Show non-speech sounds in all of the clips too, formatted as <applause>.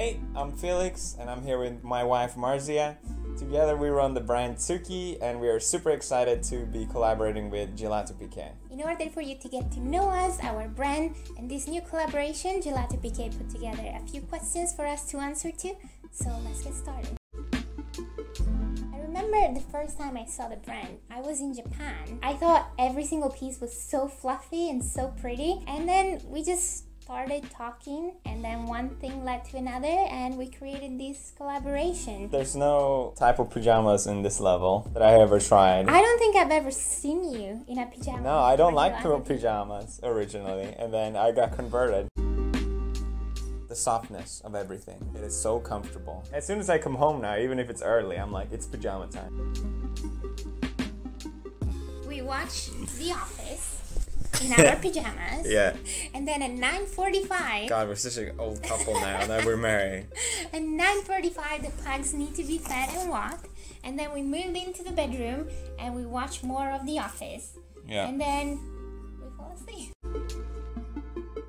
Hey, I'm Felix, and I'm here with my wife Marzia. Together, we run the brand Tsuki, and we are super excited to be collaborating with Gelato Pique. In order for you to get to know us, our brand, and this new collaboration, Gelato Pique put together a few questions for us to answer to. So let's get started. I remember the first time I saw the brand, I was in Japan. I thought every single piece was so fluffy and so pretty, and then we just started talking and then one thing led to another and we created this collaboration. There's no type of pajamas in this level that I ever tried. I don't think I've ever seen you in a pajama. No, I don't like pajamas originally, and then I got converted. The softness of everything. It is so comfortable. As soon as I come home now, even if it's early, I'm like, it's pajama time. We watch The Office <laughs> in our pajamas. Yeah. And then at 9:45, God, we're such an old couple now that we're married. <laughs> at 9:45 the pugs need to be fed and walked. And then we move into the bedroom and we watch more of The Office. Yeah. And then we fall asleep.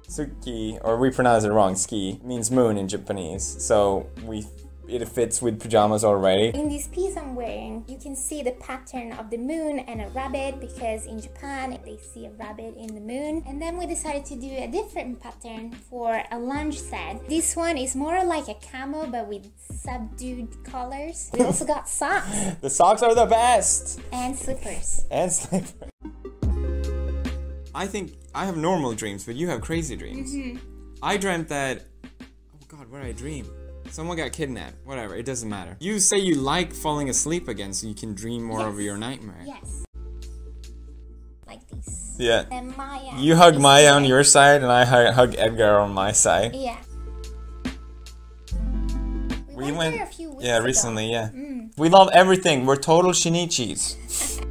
Tsuki, or we pronounce it wrong, ski, means moon in Japanese. So we it fits with pajamas already. In this piece I'm wearing, you can see the pattern of the moon and a rabbit because in Japan they see a rabbit in the moon. And then we decided to do a different pattern for a lunch set. This one is more like a camo but with subdued colors. We also got <laughs> socks The socks are the best! and slippers. And slippers. I think I have normal dreams, but you have crazy dreams. Mm-hmm. I dreamt that. Oh god, what did I dream? Someone got kidnapped. Whatever, it doesn't matter. You say you like falling asleep again so you can dream more of Yes. your nightmare. Yes. Like this. Yeah. And Maya. You hug Maya there. on your side, and I hu- hug Edgar on my side. Yeah. We went, went, there a few weeks yeah, ago. recently, yeah. Mm. We love everything. We're total shinichis. <laughs>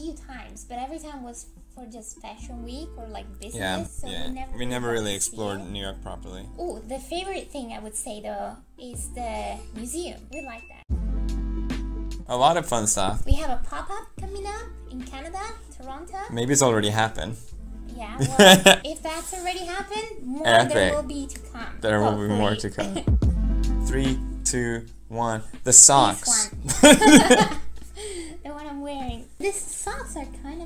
few times, but every time was for just fashion week or like business. Yeah, so yeah. We never, We never really explored. New York properly. Oh, the favorite thing I would say though is the museum. We like that. A lot of fun stuff. We have a pop up coming up in Canada, Toronto. Maybe it's already happened. Yeah, <laughs> well, if that's already happened, more Epic. there will be to come. There will be more to come. <laughs> Three, two, one. The socks. <laughs> the one I'm wearing. These socks are kind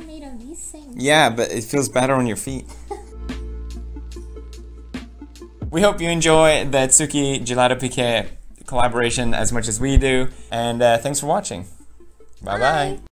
of made of these things. yeah, but it feels better on your feet. <laughs> we hope you enjoy the Tsuki Gelato Pique collaboration as much as we do, and uh, thanks for watching. Bye bye. Bye.